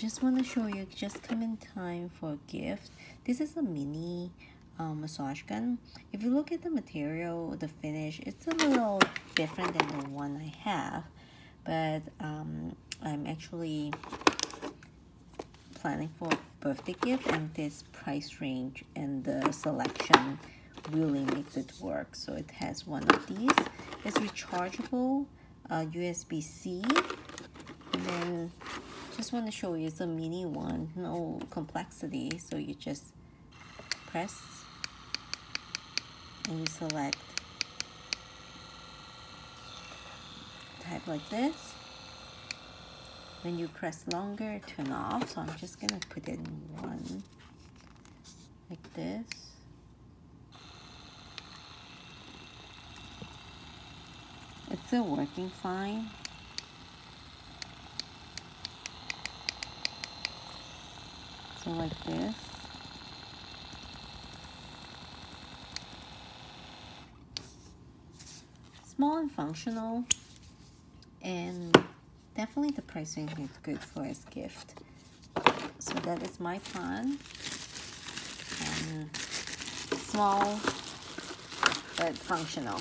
just want to show you just come in time for a gift. This is a mini um, massage gun. If you look at the material the finish it's a little different than the one I have but um, I'm actually planning for birthday gift and this price range and the selection really makes it work. So it has one of these. It's rechargeable uh, USB-C and then just want to show you it's a mini one. No complexity. So you just press and you select type like this. When you press longer turn off. So I'm just gonna put in one like this. It's still working fine so like this. Small and functional and definitely the pricing is good for a gift. So that is my plan. And small but functional